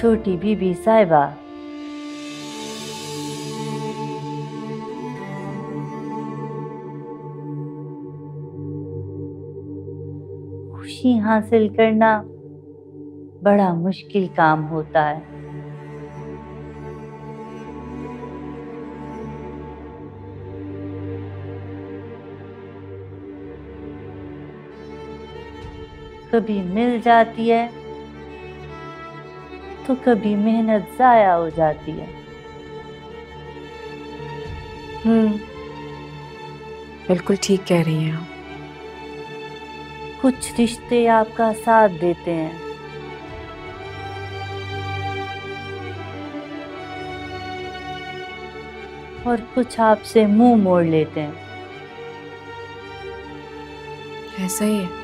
छोटी बीबी साहिबा। खुशी हासिल करना बड़ा मुश्किल काम होता है। कभी मिल जाती है तो कभी मेहनत जाया हो जाती है। हम्म। बिल्कुल ठीक कह रही हैं आप। कुछ रिश्ते आपका साथ देते हैं। और कुछ आपसे मुँह मोड़ लेते हैं। ऐसा ही है।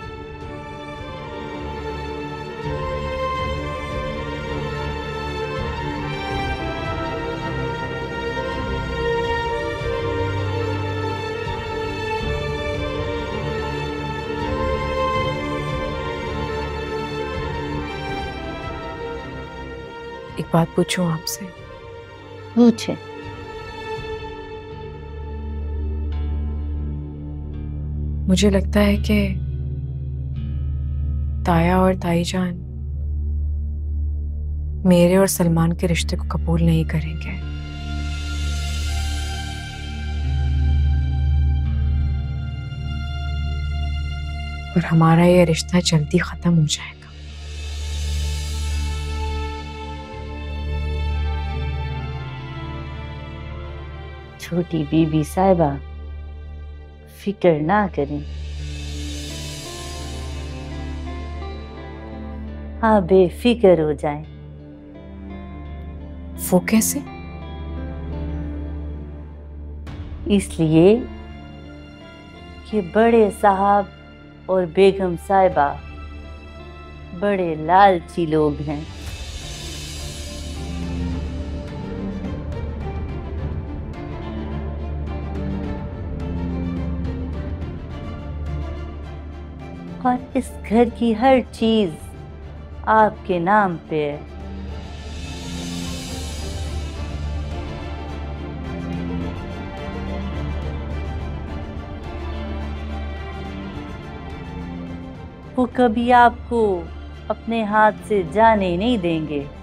बात पूछूँ आपसे? पूछे। मुझे लगता है कि ताया और ताई जान मेरे और सलमान के रिश्ते को कबूल नहीं करेंगे। और हमारा ये रिश्ता जल्दी खत्म हो जाएगा छोटी बीबी साहिबा फ़िक्र ना करें। हाँ बेफिक्र हो जाए। वो कैसे? इसलिए कि बड़े साहब और बेगम साहिबा बड़े लालची लोग हैं। और इस घर की हर चीज़ आपके नाम पे है। वो कभी आपको अपने हाथ से जाने नहीं देंगे।